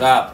が